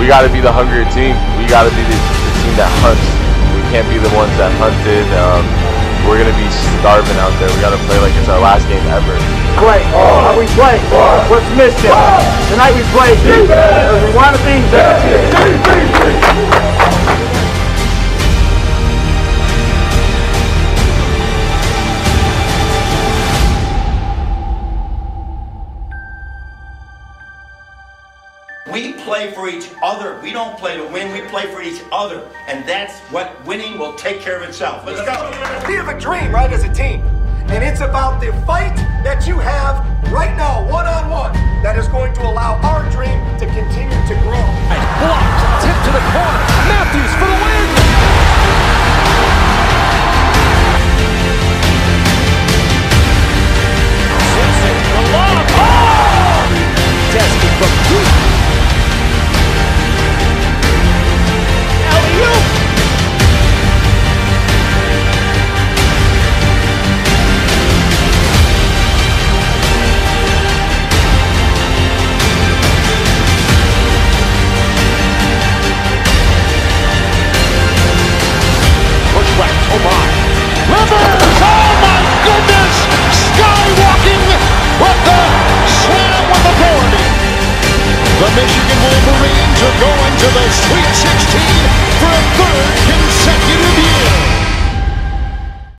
we got to be the hungrier team. We got to be the, the, team that hunts. We can't be the ones that hunted. Um, we're gonna be starving out there. We gotta play like it's our last game ever. Play. How we play? What's missing? Tonight we play defense. We play for each other. We don't play to win. We play for each other. And that's what winning will take care of itself. Let's go. We have a dream, right, as a team. And it's about the fight that you have right now, one on one, that to the Sweet 16.